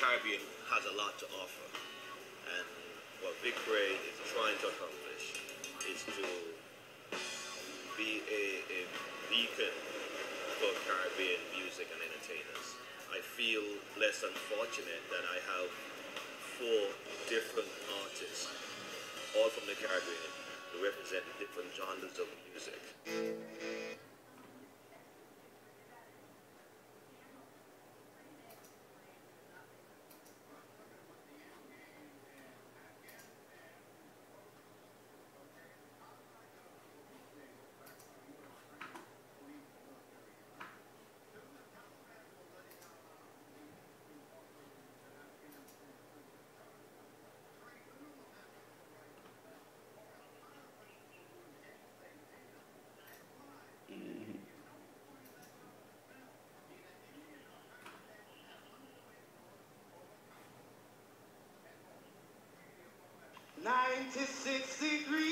Caribbean has a lot to offer. And what Big Ray is trying to accomplish is to be a, a beacon for Caribbean music and entertainers. I feel less unfortunate that I have four different artists, all from the Caribbean, who represent different genres of music. 96 degrees.